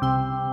Música